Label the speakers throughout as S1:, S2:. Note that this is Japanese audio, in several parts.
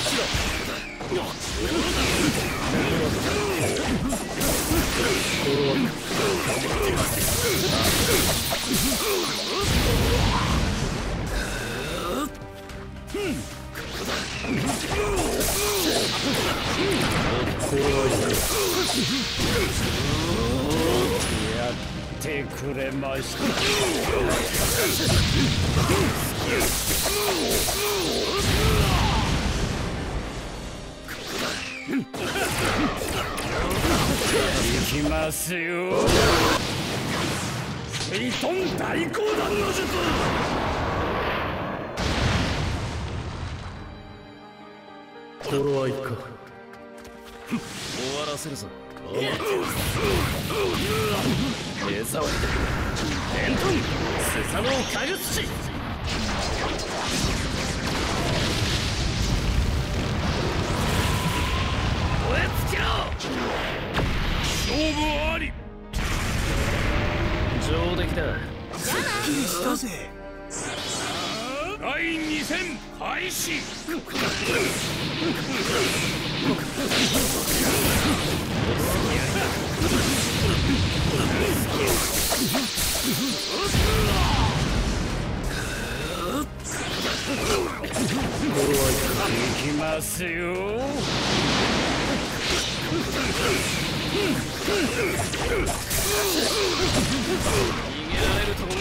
S1: しろてくれました。行きますよ。水遁大講談の術。
S2: 頃合いか。終わ
S1: らせるぞ。
S2: 手触りで
S1: 伝統スサノオカグスチあり。
S2: 上出来だ。
S1: したぜ。第2戦開始。行きますよ逃げられると思う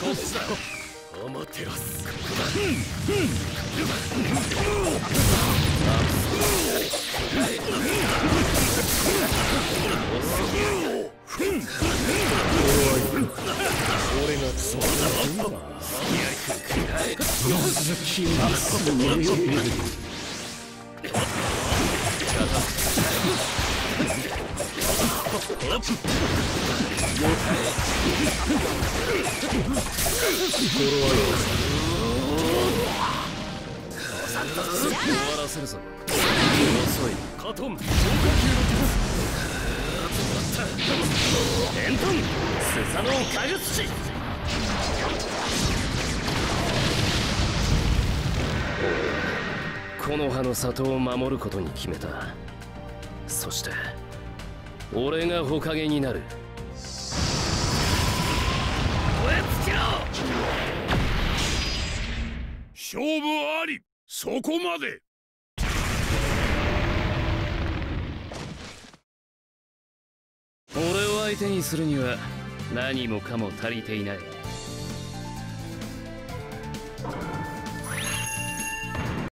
S1: こっちだアマテラス
S2: 俺がそうだ続きます
S1: 終わらせるぞ。遅い。カトン超過級のエントンスサノオカグスチ
S2: 木の葉の里を守ることに決めた。そして俺がほかげになる。
S1: 燃え尽きろ！勝負あり。そこまで。
S2: 俺を相手にするには何もかも足りていない。